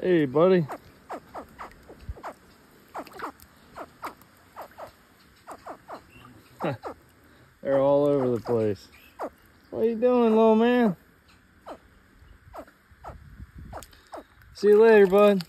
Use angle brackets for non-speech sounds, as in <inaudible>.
Hey, buddy. <laughs> They're all over the place. What are you doing, little man? See you later, bud.